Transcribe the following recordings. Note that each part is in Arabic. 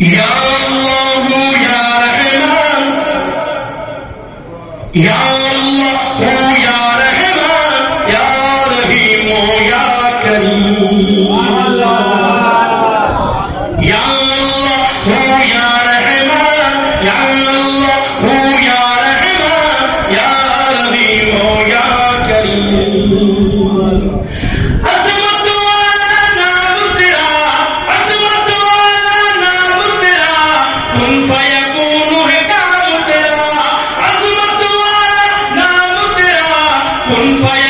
يا الله يا رحمن. يا الله يا رحمن. يا رحيم يا كريم. يا الله يا رحمن. يا الله يا رحمن. يا رحيم يا كريم. Empire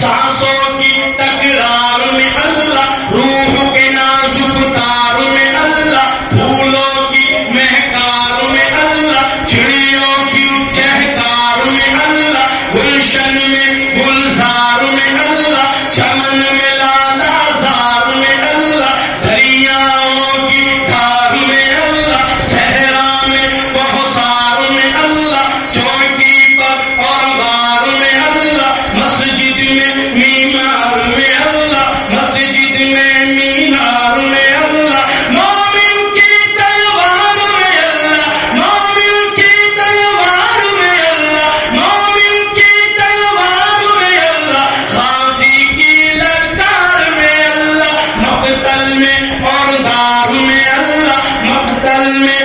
Santo और में अल्लाह मकतल में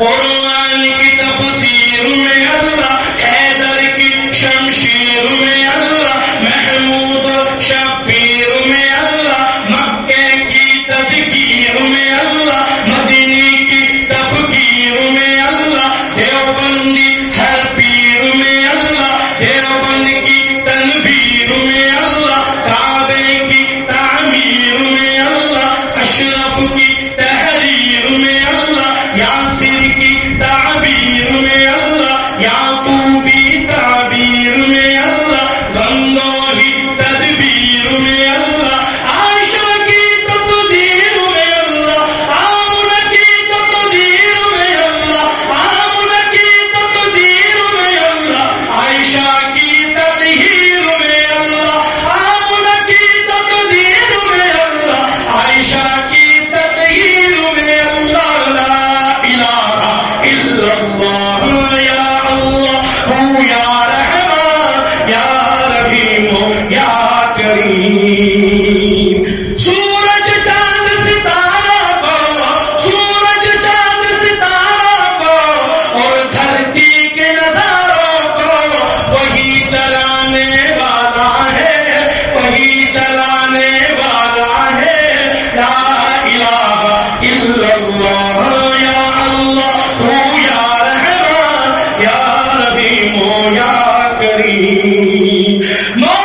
Holy 不必。Mom!